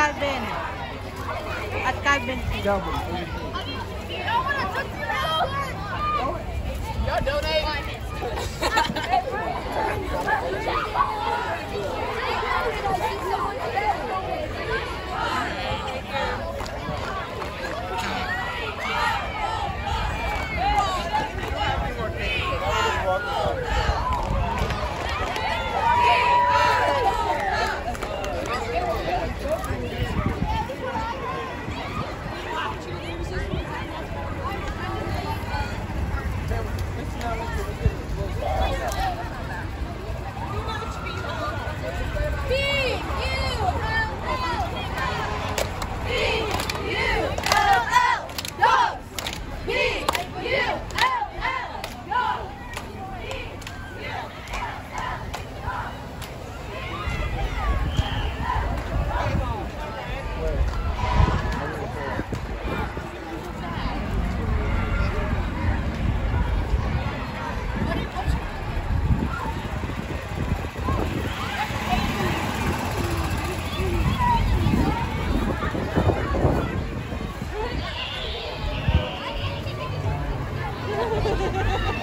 Calvin. At Calvin. Double. Y'all donate. King was away.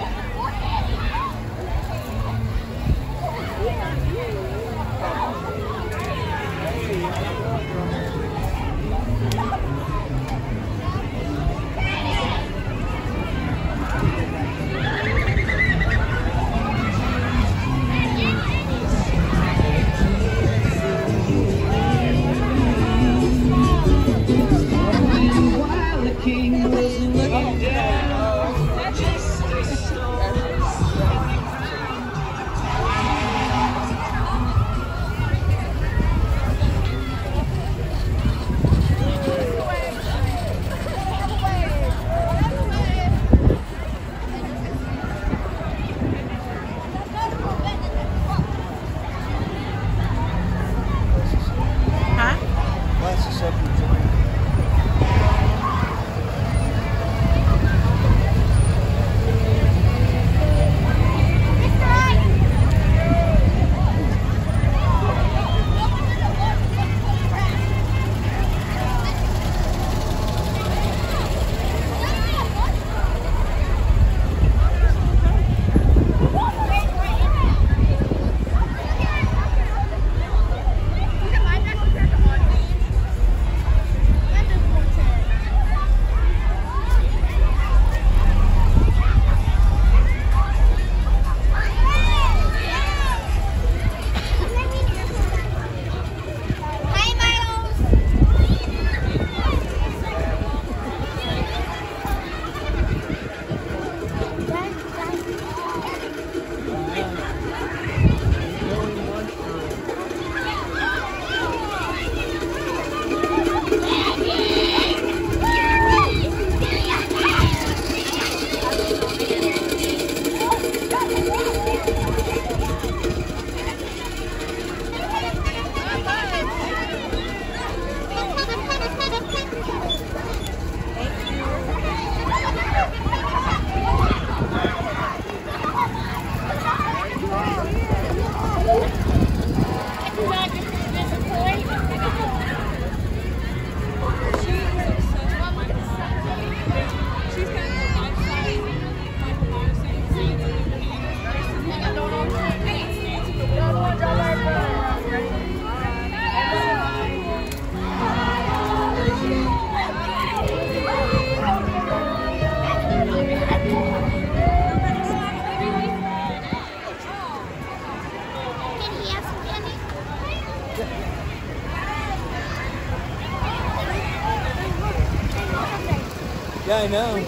I know.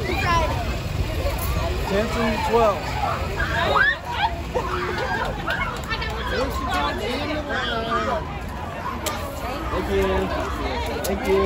Tenth and twelfth. Thank you. Thank you.